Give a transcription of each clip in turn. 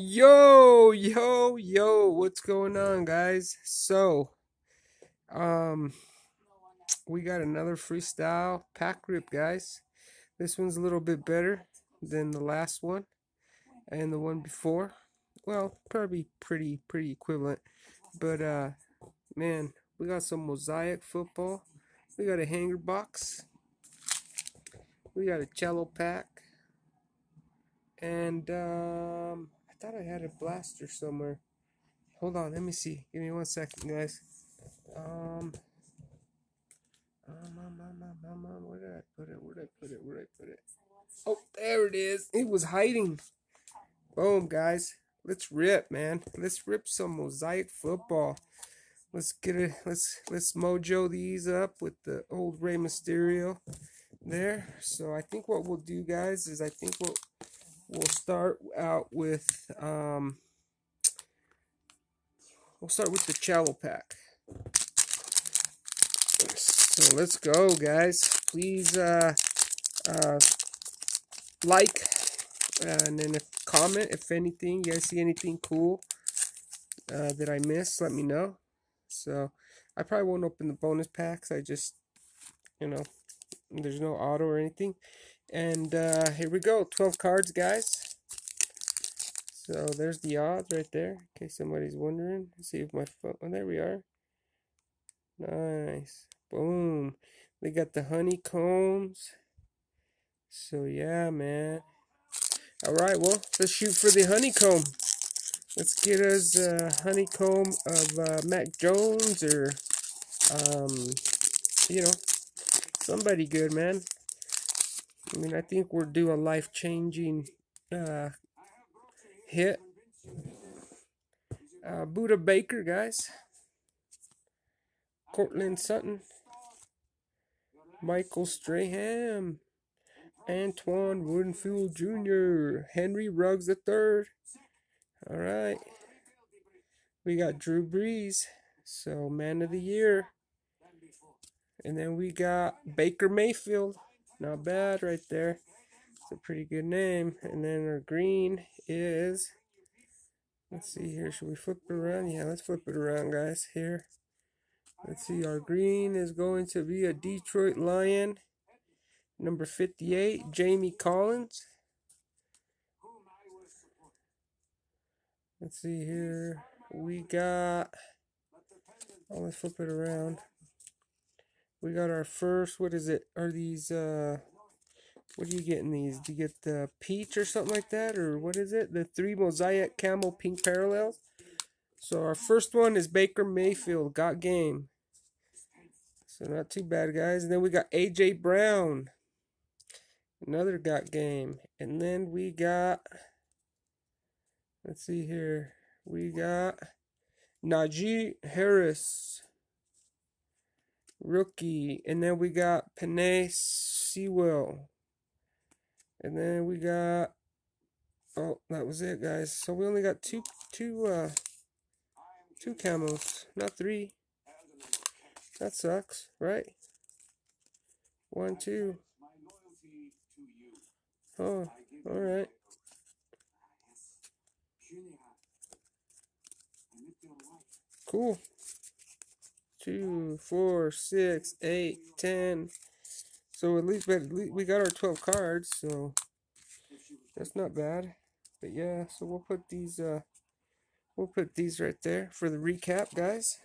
Yo, yo, yo, what's going on, guys? So, um, we got another freestyle pack rip, guys. This one's a little bit better than the last one and the one before. Well, probably pretty, pretty equivalent. But, uh, man, we got some mosaic football. We got a hanger box. We got a cello pack. And, um, thought I had a blaster somewhere. Hold on, let me see. Give me one second, guys. Um, um, um, um, um, um, where did I put it? Where did I put it? Where did I put it? Oh, there it is. It was hiding. Boom, guys. Let's rip, man. Let's rip some mosaic football. Let's get it. Let's let's mojo these up with the old Rey Mysterio there. So I think what we'll do, guys, is I think we'll we'll start out with um, we'll start with the cello pack. So let's go, guys. Please uh, uh, like and then if, comment if anything. You guys see anything cool uh, that I missed? Let me know. So I probably won't open the bonus packs. I just you know there's no auto or anything. And uh, here we go, 12 cards, guys. So there's the odds right there, in case somebody's wondering. Let's see if my phone, oh, there we are. Nice. Boom. They got the honeycombs. So yeah, man. All right, well, let's shoot for the honeycomb. Let's get us a honeycomb of uh, Mac Jones or, um, you know, somebody good, man. I mean, I think we're due a life changing uh, hit. Uh, Budda Baker, guys. Courtland Sutton. Michael Strahan. Antoine Winfield Jr. Henry Ruggs III. All right. We got Drew Brees. So, man of the year. And then we got Baker Mayfield. Not bad right there. It's a pretty good name. And then our green is, let's see here. Should we flip it around? Yeah, let's flip it around, guys. Here. Let's see. Our green is going to be a Detroit Lion. Number 58, Jamie Collins. Let's see here. We got, oh, let's flip it around. We got our first, what is it? Are these, uh, what do you get in these? Do you get the peach or something like that? Or what is it? The three mosaic camo pink parallels? So our first one is Baker Mayfield, got game. So not too bad, guys. And then we got AJ Brown. Another got game. And then we got, let's see here. We got Najee Harris rookie. And then we got Penei Sewell. And then we got oh that was it guys. So we only got two two uh two camos, not three. That sucks, right? One, two. Oh, alright. Cool two, four, six, eight, ten. So at least we, we got our 12 cards, so that's not bad. But yeah, so we'll put these uh we'll put these right there for the recap, guys.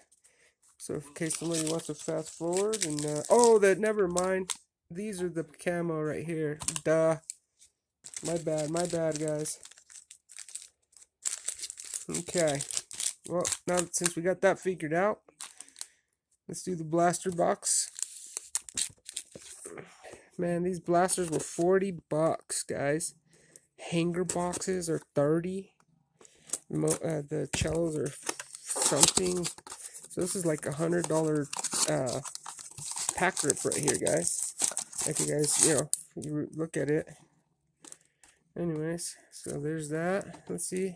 So in case somebody wants to fast forward and uh, oh that never mind. These are the camo right here. Duh. My bad, my bad guys. Okay. Well, now since we got that figured out, Let's do the blaster box. Man, these blasters were 40 bucks, guys. Hanger boxes are 30. Mo uh, the cellos are something. So this is like a hundred dollar uh, pack rip right here, guys. If you guys, you know, you look at it. Anyways, so there's that. Let's see.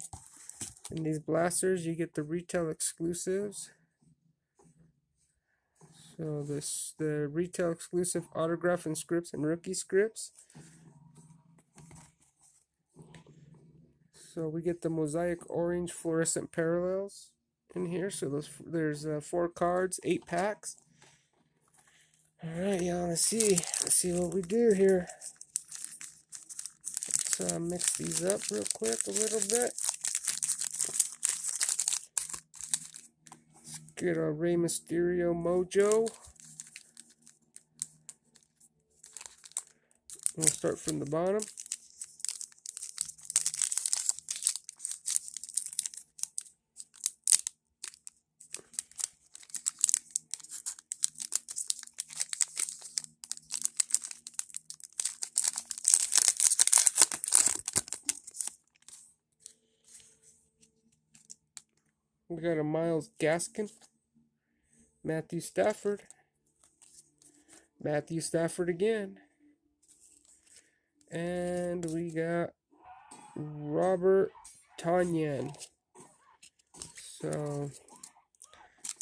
In these blasters, you get the retail exclusives. So this the retail exclusive autograph and scripts and rookie scripts. So we get the mosaic orange fluorescent parallels in here. So those there's uh, four cards, eight packs. All right, y'all. Let's see. Let's see what we do here. Let's uh, mix these up real quick a little bit. Get our Rey Mysterio Mojo. We'll start from the bottom. We got a Myles Gaskin, Matthew Stafford, Matthew Stafford again, and we got Robert Tonyan. So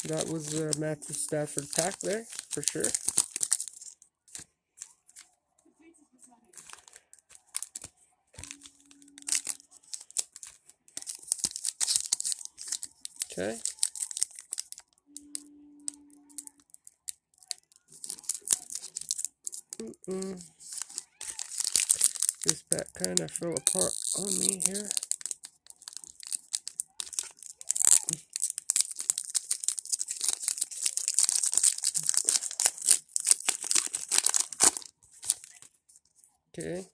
that was a Matthew Stafford pack there for sure. Okay. Mm. This back kind of fell apart on me here. Okay.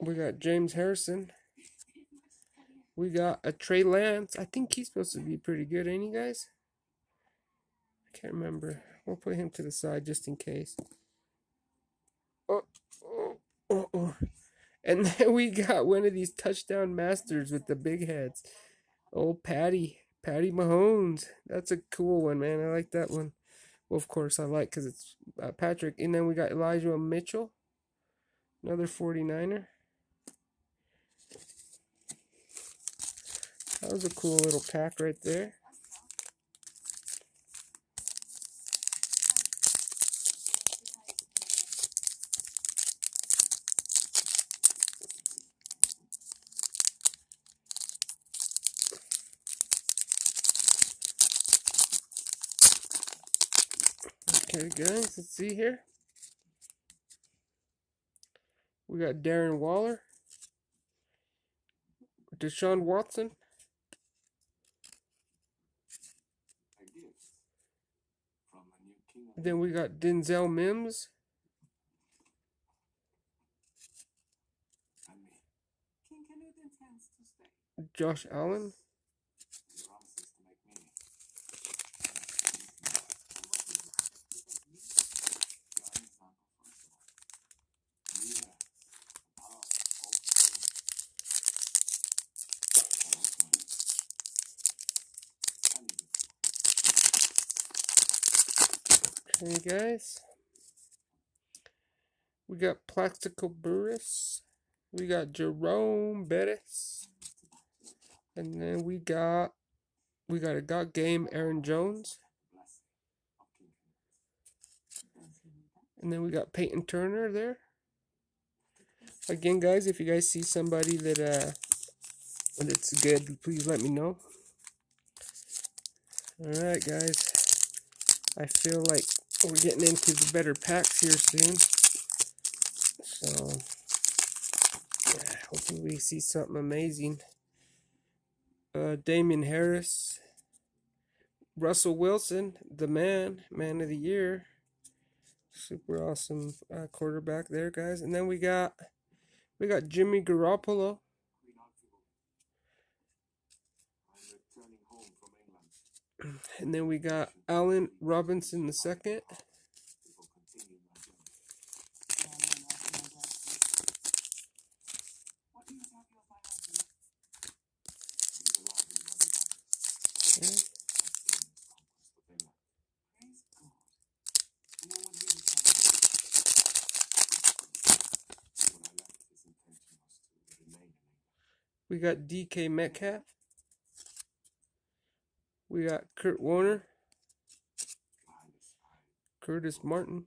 We got James Harrison. We got a Trey Lance. I think he's supposed to be pretty good, ain't he, guys? I can't remember. We'll put him to the side just in case. Oh, oh, oh, oh. And then we got one of these touchdown masters with the big heads. Old Patty. Patty Mahomes. That's a cool one, man. I like that one. Well, of course, I like because it's uh, Patrick. And then we got Elijah Mitchell. Another 49er. That was a cool little pack right there. Okay, guys, let's see here. We got Darren Waller, Deshaun Watson, Then we got Denzel Mims. Josh Allen. Okay, guys. We got Plaxico Burress. We got Jerome Bettis. And then we got we got a got game Aaron Jones. And then we got Peyton Turner there. Again, guys, if you guys see somebody that uh that's good, please let me know. Alright, guys. I feel like we're getting into the better packs here soon. So, yeah, hopefully we see something amazing. Uh, Harris. Russell Wilson, the man, man of the year. Super awesome uh, quarterback there, guys. And then we got we got Jimmy Garoppolo. And then we got Allen Robinson the second. We got DK Metcalf. We got Kurt Warner. Curtis Martin.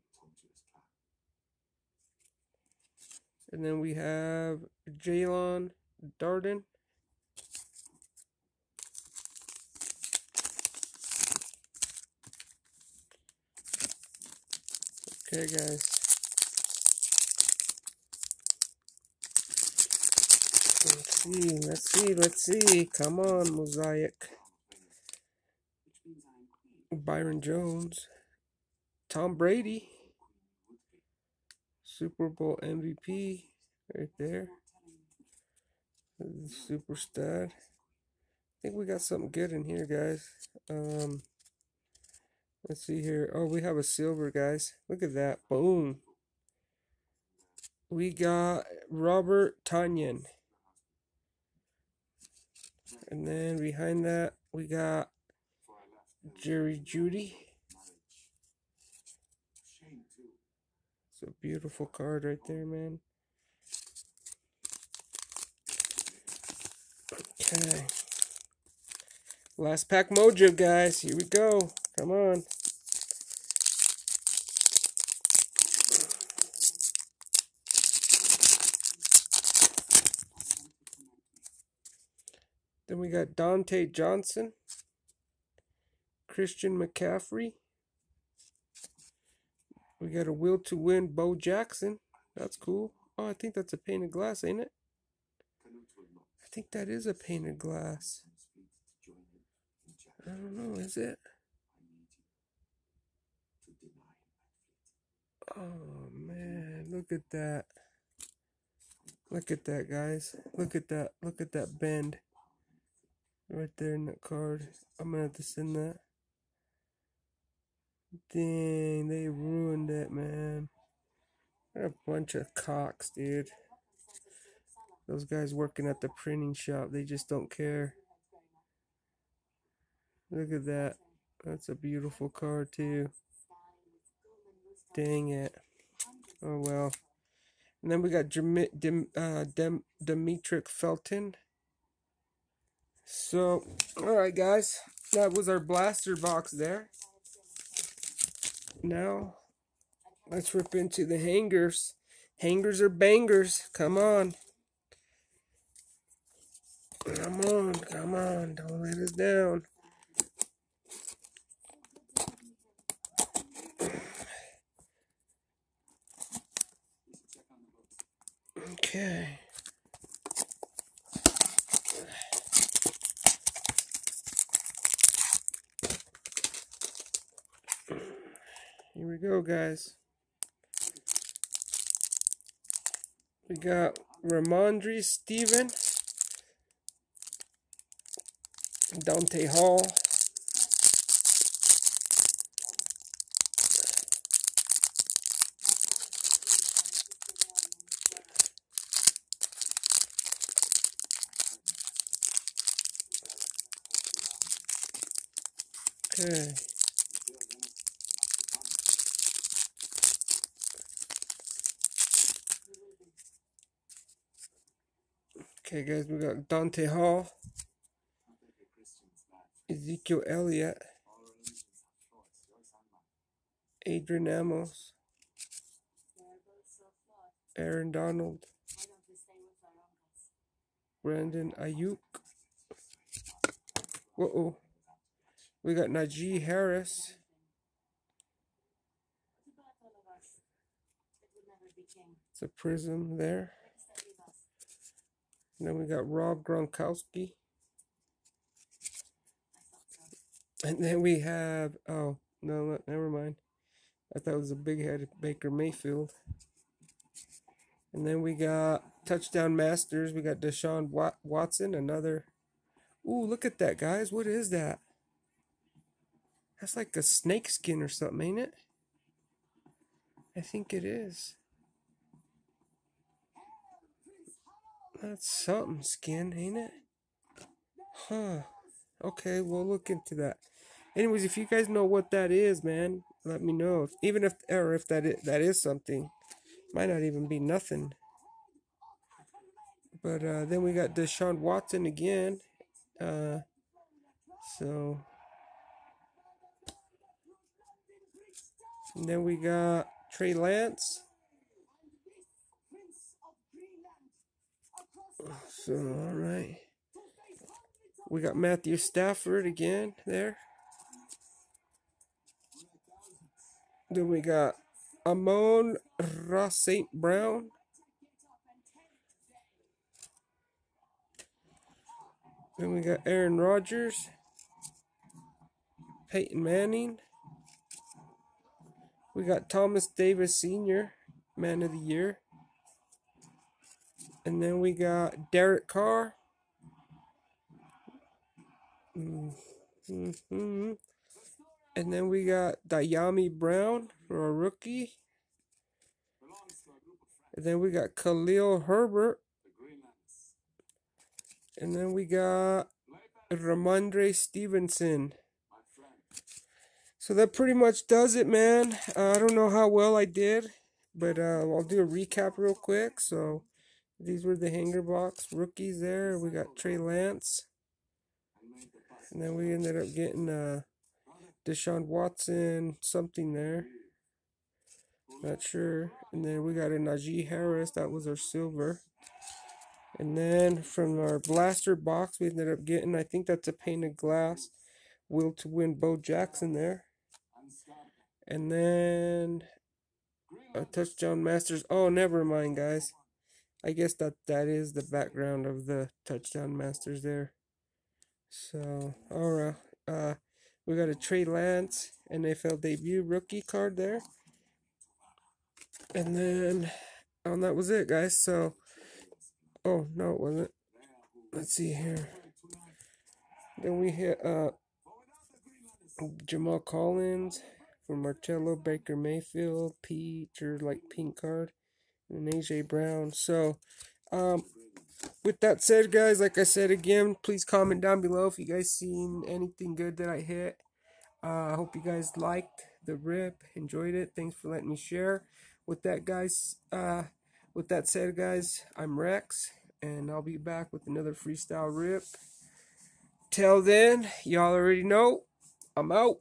And then we have Jaelon Darden. Okay, guys. Let's see, let's see, let's see. Come on, Mosaic. Byron Jones. Tom Brady. Super Bowl MVP right there. Super stud. I think we got something good in here, guys. Um, let's see here. Oh, we have a silver, guys. Look at that. Boom. We got Robert Tonyan. And then behind that, we got Jerry Jeudy. It's a beautiful card right there, man. Okay. Last pack mojo, guys. Here we go. Come on. Then we got Diontae Johnson, Christian McCaffrey. We got a will to win Bo Jackson. That's cool. Oh, I think that's a painted glass, ain't it? I think that is a painted glass. I don't know, is it? Oh man, look at that. Look at that, guys. Look at that. Look at that bend. Right there in that card. I'm gonna have to send that. Dang, they ruined it, man. What a bunch of cocks, dude. Those guys working at the printing shop, they just don't care. Look at that. That's a beautiful card, too. Dang it. Oh, well. And then we got Dim, Dim, uh, Dem, Demetric Felton. So, alright, guys. That was our blaster box there. Now, let's rip into the hangers. Hangers are bangers. Come on. Come on, come on. Don't let us down. Okay. Here we guys. We got Rhamondre Steven, Dante Hall, Okay. Okay, guys, we got Dante Hall, Ezekiel Elliott, Adrian Amos, Aaron Donald, Brandon Aiyuk. Whoa, we got Najee Harris. It's a prism there. And then we got Rob Gronkowski. And then we have, oh, no, never mind. I thought it was a big headed Baker Mayfield. And then we got touchdown masters. We got Deshaun Watson, another. Ooh, look at that, guys. What is that? That's like a snake skin or something, ain't it? I think it is. That's something skin, ain't it? Huh. Okay, we'll look into that. Anyways, if you guys know what that is, man, let me know. If, even if or if that is, that is something, might not even be nothing. But uh, then we got Deshaun Watson again. Uh, so and then we got Trey Lance. So, all right. We got Matthew Stafford again there. Then we got Amon Ross St. Brown. Then we got Aaron Rodgers. Peyton Manning. We got Thomas Davis Sr., Man of the Year. And then we got Derek Carr. Mm -hmm. And then we got Dyami Brown for a rookie. And then we got Khalil Herbert. And then we got Rhamondre Stevenson. So that pretty much does it, man. Uh, I don't know how well I did, but uh, I'll do a recap real quick. So these were the hanger box rookies there. We got Trey Lance. And then we ended up getting uh, Deshaun Watson, something there. Not sure. And then we got a Najee Harris. That was our silver. And then from our blaster box, we ended up getting, I think that's a painted glass, Will to Win Bo Jackson there. And then a touchdown masters. Oh, never mind, guys. I guess that that is the background of the touchdown masters there. So, alright. Uh, we got a Trey Lance NFL debut rookie card there. And then, oh, that was it, guys. So, oh, no, it wasn't. Let's see here. Then we hit uh, Jamaal Collins for Marcello Baker Mayfield, Peter, like pink card, and AJ Brown. So, um, with that said, guys, like I said again, please comment down below if you guys seen anything good that I hit. Uh, I uh, hope you guys liked the rip, enjoyed it. Thanks for letting me share. With that, guys, uh, with that said, guys, I'm Rex, and I'll be back with another freestyle rip. Till then, y'all already know, I'm out.